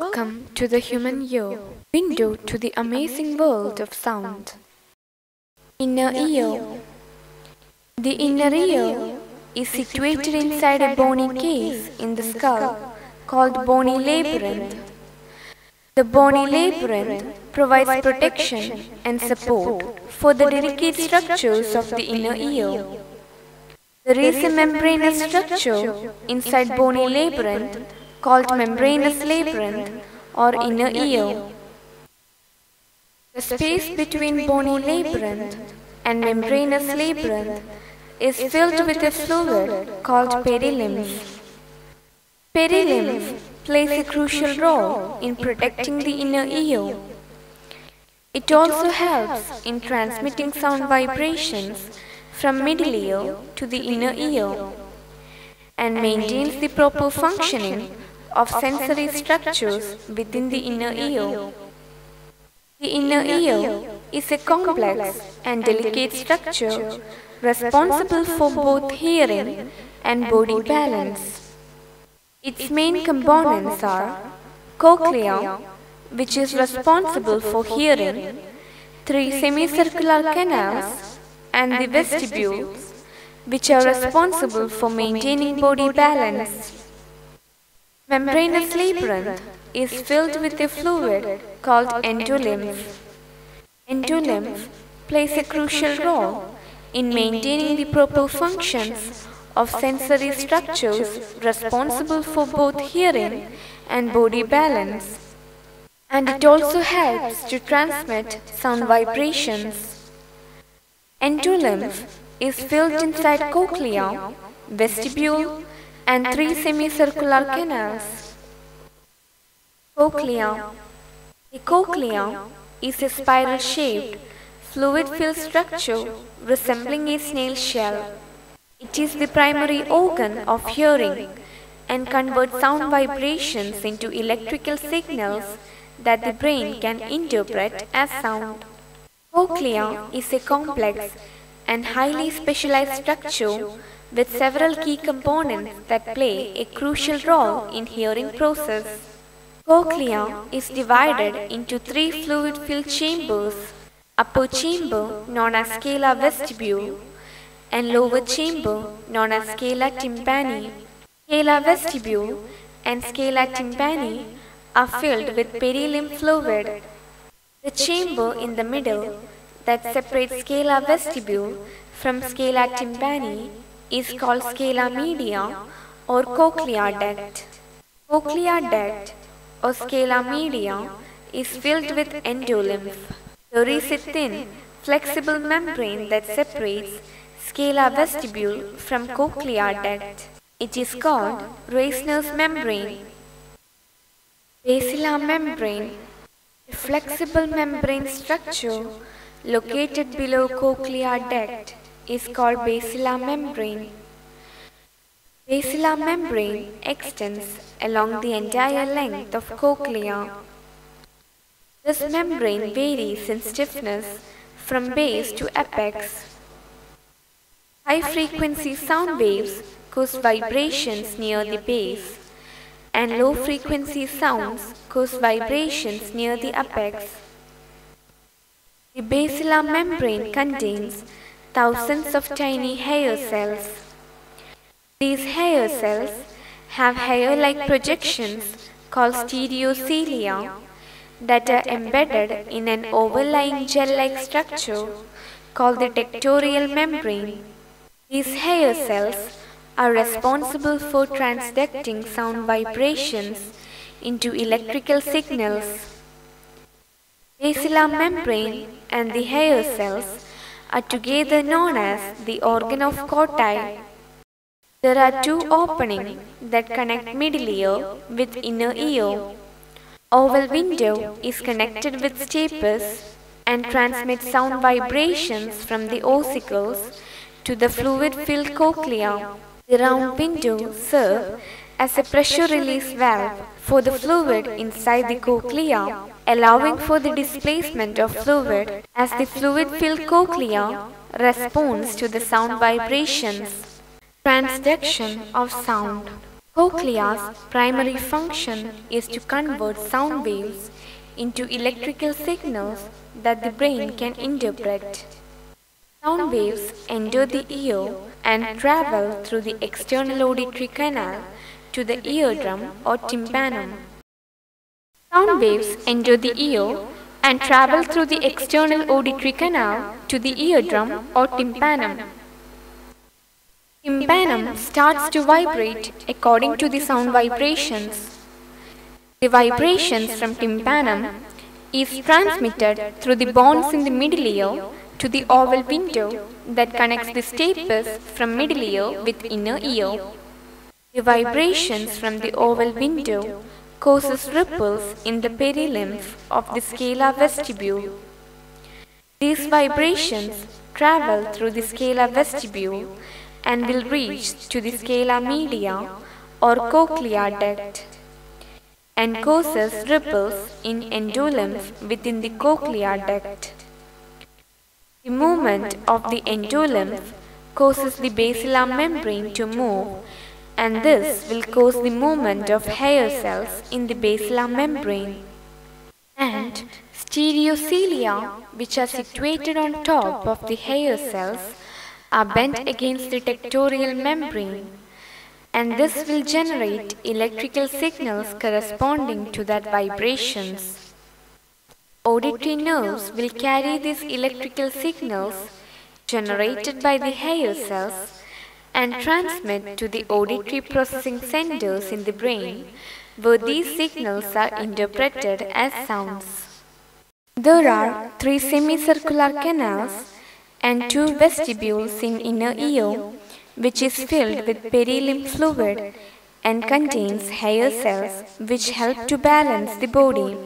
Welcome to the human ear, window to the amazing world of sound. Inner ear. The inner ear is situated inside a bony case in the skull called bony labyrinth. The bony labyrinth provides protection and support for the delicate structures of the inner ear. There is a membranous structure inside bony labyrinth called membranous labyrinth or inner ear. The space between bony labyrinth and membranous labyrinth is filled with a fluid called perilymph. Perilymph plays a crucial role in protecting the inner ear. It also helps in transmitting sound vibrations from middle ear to the inner ear and maintains the proper functioning of sensory structures within the inner ear. The inner ear is a complex and delicate structure responsible for both hearing and body balance. Its main components are cochlea, which is responsible for hearing, three semicircular canals, and the vestibules, which are responsible for maintaining body balance. Membranous labyrinth is filled with a fluid called endolymph. Endolymph plays a crucial role in maintaining the proper functions of sensory structures responsible for both hearing and body balance. And it also helps to transmit sound vibrations. Endolymph is filled inside cochlea, vestibule, and three semicircular canals. Cochlea. The cochlea is a spiral-shaped, fluid-filled structure resembling a snail shell. It is the primary organ of hearing and converts sound vibrations into electrical signals that the brain can interpret as sound. Cochlea is a complex and highly specialized structure with several key components that play a crucial role in hearing process. Cochlea is divided into three fluid-filled chambers, upper chamber known as scala vestibule and lower chamber known as scala tympani. Scala vestibule and scala tympani are filled with perilymph fluid. The chamber in the middle that separates scala vestibule from scala tympani is called scala media or cochlear duct. Cochlear duct or scala media is filled with endolymph. There is a thin, flexible membrane that separates scala vestibule from cochlear duct. It is called Reissner's membrane. Basilar membrane, a flexible membrane structure located below cochlear duct is called basilar membrane. Basilar membrane extends along the entire length of cochlea. This membrane varies in stiffness from base to apex. High frequency sound waves cause vibrations near the base and low frequency sounds cause vibrations near the apex. The basilar membrane contains thousands of tiny hair cells. These hair cells have hair-like projections called stereocilia that are embedded in an overlying gel-like structure called the tectorial membrane. These hair cells are responsible for transducting sound vibrations into electrical signals. Basilar membrane and the hair cells are together known as the organ of Corti. There are two openings that connect middle ear with inner ear. Oval window is connected with stapes and transmits sound vibrations from the ossicles to the fluid-filled cochlea. The round window serves as a pressure release valve for the fluid inside the cochlea, allowing for the displacement of fluid as the fluid-filled cochlea responds to the sound vibrations. Transduction of sound. Cochlea's primary function is to convert sound waves into electrical signals that the brain can interpret. Sound waves enter the ear and travel through the external auditory canal to the eardrum or tympanum. Sound waves enter the ear and travel through the external auditory canal to the eardrum or tympanum. Tympanum starts to vibrate according to the sound vibrations. The vibrations from tympanum is transmitted through the bones in the middle ear to the oval window that connects the stapes from middle ear with inner ear. The vibrations from the oval window causes ripples in the perilymph of the scala vestibule. These vibrations travel through the scala vestibule and will reach to the scala media or cochlear duct and causes ripples in endolymph within the cochlear duct. The movement of the endolymph causes the basilar membrane to move and this will cause the movement of hair cells in the basilar membrane. And stereocilia, which are situated on top of the hair cells, are bent against the tectorial membrane and this will generate electrical signals corresponding to that vibrations. Auditory nerves will carry these electrical signals generated by the hair cells and transmit to the auditory processing centers in the brain where these signals are interpreted as sounds. There are three semicircular canals and two vestibules in inner ear which is filled with perilymph fluid and contains hair cells which help to balance the body.